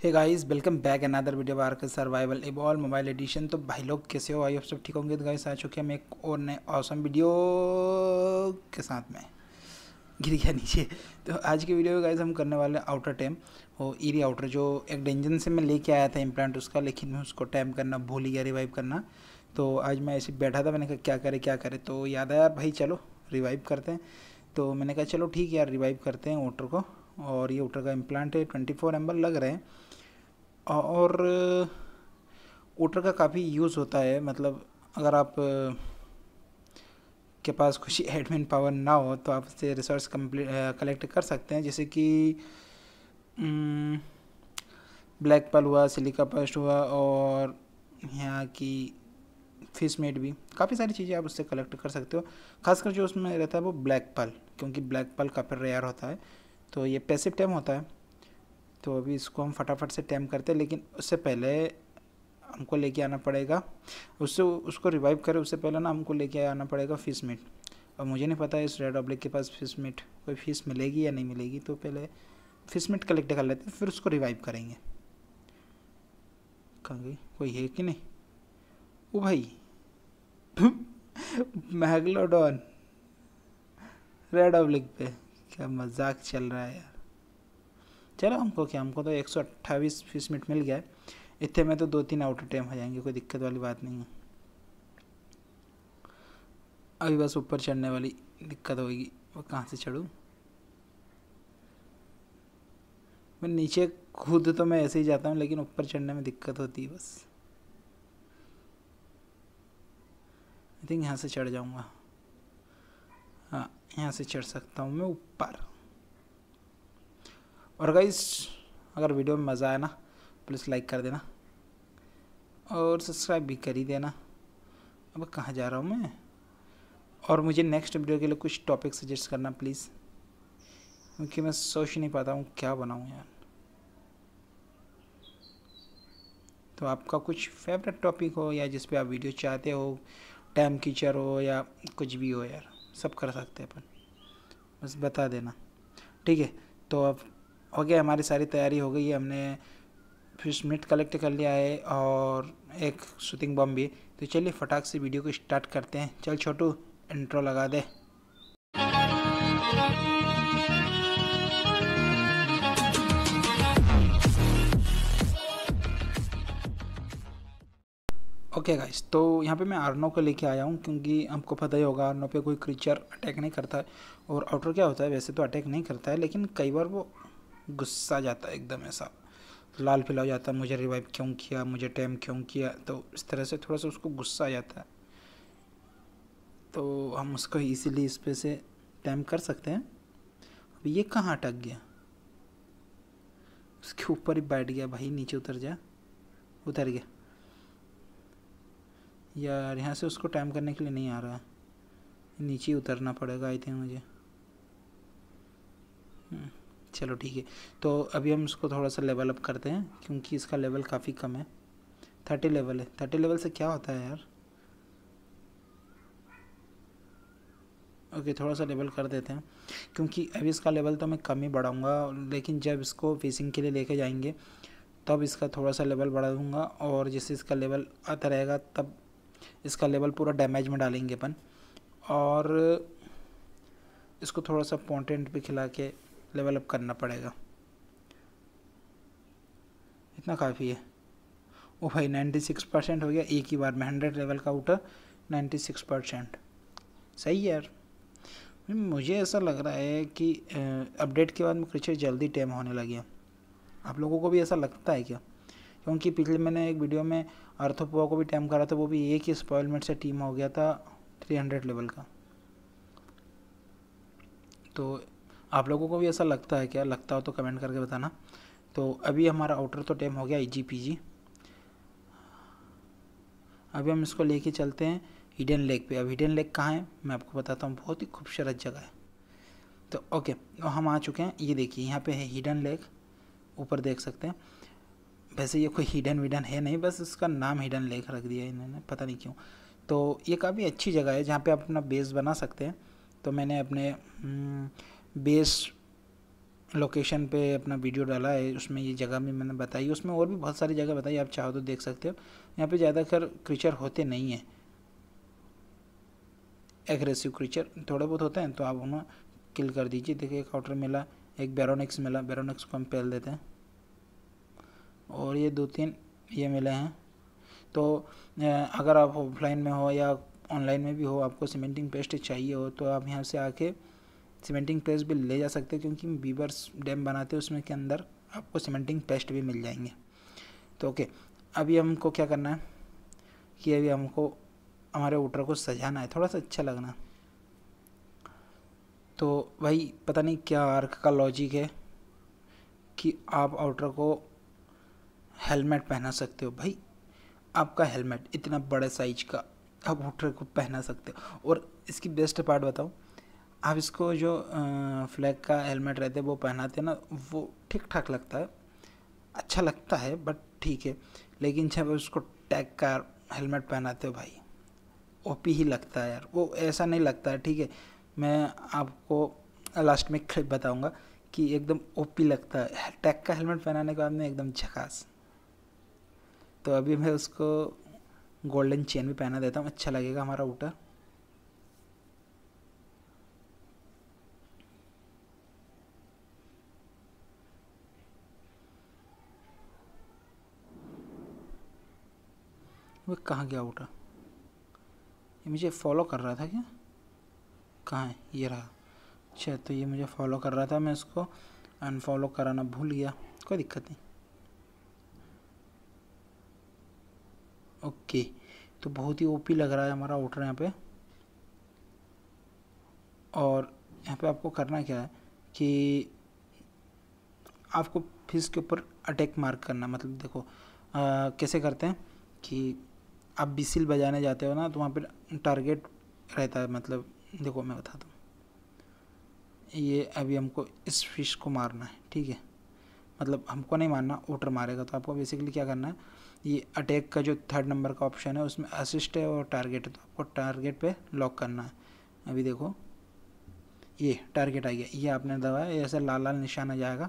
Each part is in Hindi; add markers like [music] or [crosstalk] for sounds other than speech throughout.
Hey guys welcome back another video बार के सर्वाइवल एबॉल मोबाइल एडिशन तो भाई लोग, कैसे हो? आई आप सब ठीक होंगे। तो गाइस आ चुके हैं हम एक और नए ऑसम वीडियो के साथ में। गिर गया नीचे। तो आज की वीडियो में गाइस हम करने वाले आउटर टैम वो ईरी आउटर जो एक डेंजन से मैं लेके आया था इम्प्लांट उसका, लेकिन मैं उसको टैम करना भूल गया रिवाइव करना। तो आज मैं ऐसे बैठा था, मैंने कहा, क्या करे क्या करे? तो याद आया, भाई चलो रिवाइव करते हैं। तो मैंने कहा, चलो ठीक है यार रिवाइव करते हैं ऑटर को। और ये ओटर का इम्प्लांट है ट्वेंटी फोर एम लग रहे हैं। और ओटर का काफ़ी यूज़ होता है मतलब अगर आप के पास कुछ [laughs] एडमिन पावर ना हो तो आप उससे रिसोर्स कंप्लीट कलेक्ट कर सकते हैं। जैसे कि ब्लैक पल हुआ सिलिका पस्ट हुआ और यहाँ की फ़िश मेड भी। काफ़ी सारी चीज़ें आप उससे कलेक्ट कर सकते हो। खासकर जो उसमें रहता है वो ब्लैक पल क्योंकि ब्लैक पल काफ़ी रेयर होता है। तो ये पैसिव टैम होता है। तो अभी इसको हम फटाफट से टैम करते हैं, लेकिन उससे पहले हमको लेके आना पड़ेगा। उससे उसको रिवाइव करें, उससे पहले ना हमको लेके आना पड़ेगा फ़िश मीट और मुझे नहीं पता इस रेड ऑब्लिक के पास फ़िश मीट कोई फ़िश मिलेगी या नहीं मिलेगी तो पहले फ़िश मीट कलेक्ट कर लेते हैं, फिर उसको रिवाइव करेंगे। कहाँ गई? कोई है कि नहीं? ओ भाई। मैगलोडॉन। रेड ऑब्लिक पे। क्या मज़ाक चल रहा है यार। चलो हमको क्या, हमको तो एक सौ अट्ठाईस फ़ीस मिनट मिल गया है। इतने में तो दो तीन आउट टाइम हो जाएँगे, कोई दिक्कत वाली बात नहीं है। अभी बस ऊपर चढ़ने वाली दिक्कत होगी वो कहाँ से चढ़ूँ? मैं नीचे खुद तो मैं ऐसे ही जाता हूँ, लेकिन ऊपर चढ़ने में दिक्कत होती है बस। आई थिंक यहाँ से चढ़ जाऊँगा। यहाँ से चढ़ सकता हूँ मैं ऊपर। और गाइस अगर वीडियो में मज़ा आया ना प्लीज़ लाइक कर देना। और सब्सक्राइब भी कर ही देना। अब कहाँ जा रहा हूँ मैं? और मुझे नेक्स्ट वीडियो के लिए कुछ टॉपिक सजेस्ट करना प्लीज़ क्योंकि मैं सोच नहीं पाता हूँ क्या बनाऊँ यार। तो आपका कुछ फेवरेट टॉपिक हो या जिस पे आप वीडियो चाहते हो टाइम कीचर हो या कुछ भी हो यार। सब कर सकते हैं अपन। बस बता देना। ठीक है तो अब हो गया, हमारी सारी तैयारी हो गई है। हमने फ़िश मीट कलेक्ट कर लिया है और एक शूटिंग बम भी। तो चलिए फटाक से वीडियो को स्टार्ट करते हैं। चल छोटू इंट्रो लगा दे। ओके okay गाइस तो यहाँ पे मैं आर्नो को लेके आया हूँ क्योंकि आपको पता ही होगा आर्नो पे कोई क्रीचर अटैक नहीं करता है। और आउटर क्या होता है? वैसे तो अटैक नहीं करता है, लेकिन कई बार वो गुस्सा जाता है एकदम ऐसा। लाल पिला जाता है, मुझे रिवाइव क्यों किया, मुझे टैम क्यों किया? तो इस तरह से थोड़ा सा उसको गुस्सा आ जाता है। तो हम उसको इसीलिए इस पे से टैम कर सकते हैं। अब ये कहाँ अटक गया? उसके ऊपर ही बैठ गया भाई, नीचे उतर जा। उतर गया। यार, यहाँ से उसको टाइम करने के लिए नहीं आ रहा है। नीचे उतरना पड़ेगा आई थिंक मुझे। चलो ठीक है। तो अभी हम इसको थोड़ा सा लेवल अप करते हैं, क्योंकि इसका लेवल काफ़ी कम है। थर्टी लेवल है। थर्टी लेवल से क्या होता है यार? ओके थोड़ा सा लेवल कर देते हैं। क्योंकि अभी इसका लेवल तो मैं कम ही बढ़ाऊँगा, लेकिन जब इसको फेसिंग के लिए लेके जाएँगे, तब इसका थोड़ा सा लेवल बढ़ा दूँगा, और जैसे इसका लेवल आता रहेगा, तब इसका लेवल पूरा डैमेज में डालेंगे अपन। और इसको थोड़ा सा पॉन्टेंट भी खिला के लेवल अप करना पड़ेगा। इतना काफ़ी है। ओ भाई नाइन्टी सिक्स परसेंट हो गया। एक ही बार में हंड्रेड लेवल का आउटर नाइन्टी सिक्स परसेंट सही है यार। मुझे ऐसा लग रहा है कि अपडेट के बाद में क्रिचर जल्दी टेम होने लगे आप लोगों को भी ऐसा लगता है क्या? क्योंकि पिछले मैंने एक वीडियो में अर्थोपोआ को भी टैम करा था, वो भी एक ही स्पॉयलमेंट से टीम हो गया था थ्री हंड्रेड लेवल का। तो आप लोगों को भी ऐसा लगता है क्या? लगता हो तो कमेंट करके बताना। तो अभी हमारा आउटर तो टैम हो गया ई अभी हम इसको लेके चलते हैं हिडन लेक पे। अब हिडन लेक कहाँ है? मैं आपको बताता हूँ, बहुत ही खूबसूरत जगह है। तो ओके तो हम आ चुके हैं। ये देखिए, यहाँ पे है हिडन लेक ऊपर देख सकते हैं। वैसे ये कोई हिडन विडन है नहीं, बस इसका नाम हिडन लेक रख दिया इन्होंने, पता नहीं क्यों। तो ये काफ़ी अच्छी जगह है जहाँ पे आप अपना बेस बना सकते हैं। तो मैंने अपने बेस लोकेशन पे अपना वीडियो डाला है, उसमें ये जगह भी मैंने बताई, उसमें और भी बहुत सारी जगह बताई, आप चाहो तो देख सकते हो। यहाँ पे ज़्यादातर क्रीचर होते नहीं हैं। एग्रेसिव क्रीचर थोड़े बहुत होते हैं तो आप उन्हें किल कर दीजिए। देखिए, एक आउटर मिला, एक बैरोनिक्स मिला बैरोनिक्स को हम पहल देते हैं। और ये दो तीन ये मिले हैं। तो अगर आप ऑफलाइन में हो या ऑनलाइन में भी हो, आपको सीमेंटिंग पेस्ट चाहिए हो तो आप यहाँ से आके सीमेंटिंग पेस्ट भी ले जा सकते हैं, क्योंकि बीबर्स डैम बनाते हैं, उसमें के अंदर आपको सीमेंटिंग पेस्ट भी मिल जाएँगे। तो ओके, अभी हमको क्या करना है कि अभी हमको, हमारे वोटर को सजाना है, थोड़ा सा अच्छा लगना। तो भाई, पता नहीं क्या आर्क का लॉजिक है कि आप आउटर को हेलमेट पहना सकते हो भाई। आपका हेलमेट इतना बड़े साइज़ का, आप आउटर को पहना सकते हो। और इसकी बेस्ट पार्ट बताओ आप इसको जो फ्लैग का हेलमेट रहते हैं, वो पहनाते हैं ना, वो ठीक ठाक लगता है। अच्छा लगता है बट ठीक है। लेकिन जब उसको टैग का हेलमेट पहनाते हो भाई ओपी ही लगता है यार। वो ऐसा नहीं लगता है ठीक है। मैं आपको लास्ट में क्लिप बताऊँगा कि एकदम ओपी लगता है। टैग का हेलमेट पहनाने के बाद में एकदम झकास। तो अभी मैं उसको गोल्डन चेन भी पहना देता हूँ। अच्छा लगेगा हमारा ऊटर वो कहाँ गया उठा ये मुझे फॉलो कर रहा था क्या? कहाँ है? ये रहा। अच्छा तो ये मुझे फॉलो कर रहा था। मैं इसको अनफॉलो कराना भूल गया। कोई दिक्कत नहीं। ओके तो बहुत ही ओपी लग रहा है हमारा आउटर यहाँ पे। और यहाँ पे आपको करना क्या है कि आपको फ़िश के ऊपर अटैक मार्क करना मतलब देखो आ, कैसे करते हैं कि आप बिसिल बजाने जाते हो ना तो वहाँ पे टारगेट रहता है मतलब देखो मैं बताता हूँ। ये अभी हमको इस फ़िश को मारना है ठीक है? मतलब हमको नहीं मारना ओटर मारेगा तो आपको बेसिकली क्या करना है ये अटैक का जो थर्ड नंबर का ऑप्शन है, उसमें असिस्ट है और टारगेट है तो आपको टारगेट पे लॉक करना है। अभी देखो, ये टारगेट आ गया। ये आपने दबाया ऐसा लाल लाल निशान आ जाएगा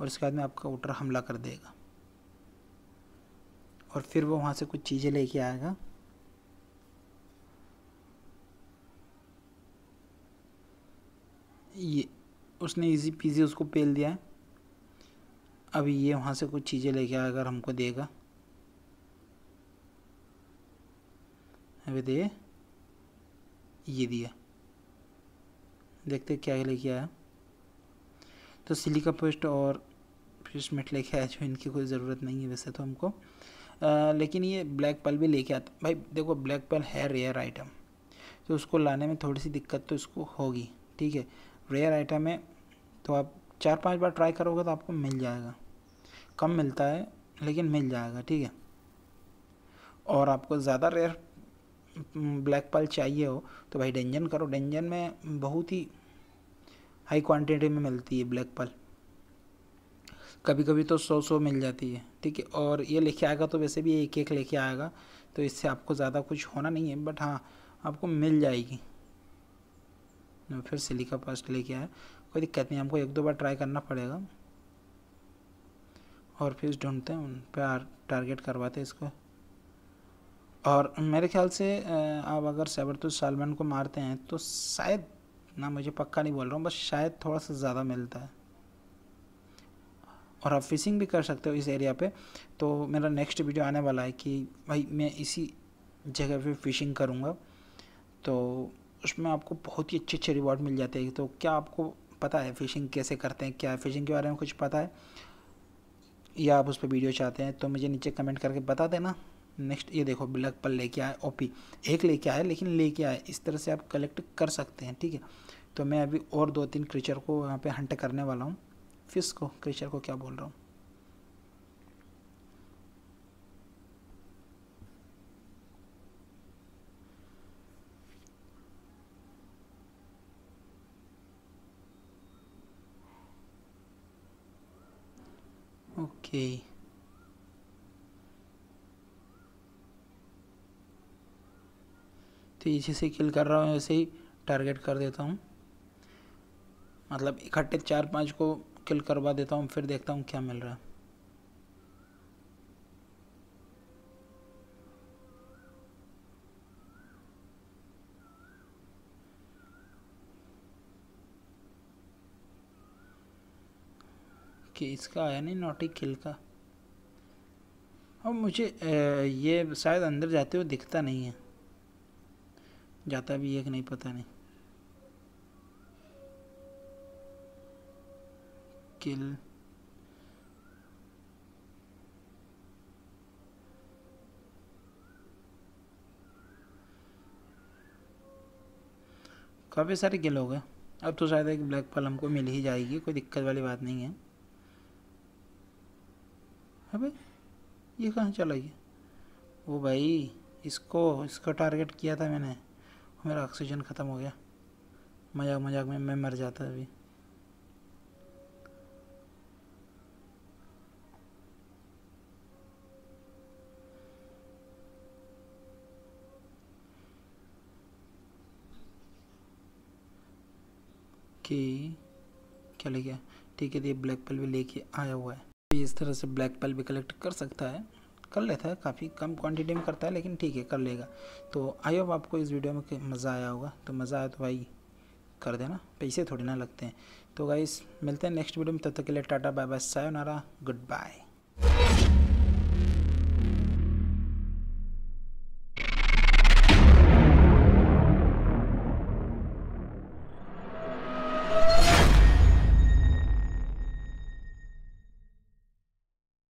और इसके बाद में आपका ओटर हमला कर देगा। और फिर वो वहाँ से कुछ चीज़ें लेके आएगा। ये, उसने इजी पीजी उसको पेल दिया है। अभी ये वहाँ से कुछ चीज़ें लेके आएगा हमको देगा। अभी दे ये दिया। देखते क्या लेके आया। तो सिलिका पेस्ट और फ़िश मिट लेके आया जो इनकी कोई ज़रूरत नहीं है वैसे तो हमको। आ, लेकिन ये ब्लैक पल भी लेके आता। भाई देखो ब्लैक पल है रेयर आइटम तो उसको लाने में थोड़ी सी दिक्कत तो इसको होगी ठीक है? रेयर आइटम है तो आप चार पाँच बार ट्राई करोगे तो आपको मिल जाएगा। कम मिलता है लेकिन मिल जाएगा ठीक है? और आपको ज़्यादा रेयर ब्लैक पल चाहिए हो तो भाई डेंजन करो। डेंजन में बहुत ही हाई क्वांटिटी में मिलती है ब्लैक पल कभी कभी तो सौ सौ मिल जाती है, ठीक है? और ये लेके आएगा तो वैसे भी एक एक लेके आएगा तो इससे आपको ज़्यादा कुछ होना नहीं है बट हाँ आपको मिल जाएगी। फिर सिलिका पास्ट लेके आया। कोई दिक्कत नहीं, हमको एक दो बार ट्राई करना पड़ेगा। और फिर ढूंढते हैं, उन पर टारगेट करवाते हैं इसको। और मेरे ख्याल से आप अगर सेबरतुल सालमन को मारते हैं तो शायद, ना मुझे पक्का नहीं बोल रहा हूँ, बस शायद थोड़ा सा ज़्यादा मिलता है। और आप फिशिंग भी कर सकते हो इस एरिया पे। तो मेरा नेक्स्ट वीडियो आने वाला है कि, भाई, मैं इसी जगह पे फिशिंग करूँगा। तो उसमें आपको बहुत ही अच्छे अच्छे रिवॉर्ड मिल जाते हैं। तो क्या आपको पता है फ़िशिंग कैसे करते हैं, क्या फ़िशिंग के बारे में कुछ पता है? या आप उस पर वीडियो चाहते हैं तो मुझे नीचे कमेंट करके बता देना। नेक्स्ट ये देखो, ब्लैक पल लेके आए ओपी एक लेके आए, लेकिन लेके आए। इस तरह से आप कलेक्ट कर सकते हैं, ठीक है? तो मैं अभी और दो तीन क्रीचर को यहाँ पे हंट करने वाला हूँ। फ़िश को क्रीचर को क्या बोल रहा हूँ? ओके इसी से किल कर रहा हूँ, ऐसे ही टारगेट कर देता हूँ। मतलब इकट्ठे चार पाँच को किल करवा देता हूँ, फिर देखता हूँ क्या मिल रहा है। कि इसका आया नहीं नोटी किल का। अब मुझे ये शायद अंदर जाते हुए दिखता नहीं है। जाता भी है कि नहीं पता नहीं। किल। काफ़ी सारे किल हो गए। अब तो शायद एक ब्लैक पल हमको मिल ही जाएगी, कोई दिक्कत वाली बात नहीं है। अबे ये कहाँ चला गया? ओ भाई, इसको इसको टारगेट किया था मैंने। मेरा ऑक्सीजन ख़त्म हो गया। मज़ाक मज़ाक में मैं मर जाता अभी। कि क्या ले गया ठीक है तो ये ब्लैक पेल भी लेके आया हुआ है। इस तरह से ब्लैक पेल भी कलेक्ट कर सकता है। कर लेता है, काफ़ी कम क्वांटिटी में करता है, लेकिन ठीक है, कर लेगा। तो आई होप आपको इस वीडियो में मज़ा आया होगा। तो मज़ा आया तो भाई कर देना, पैसे थोड़े ना लगते हैं। तो गाइस मिलते हैं नेक्स्ट वीडियो में, तब तक के लिए टाटा बाय बाय सायोनारा गुड बाय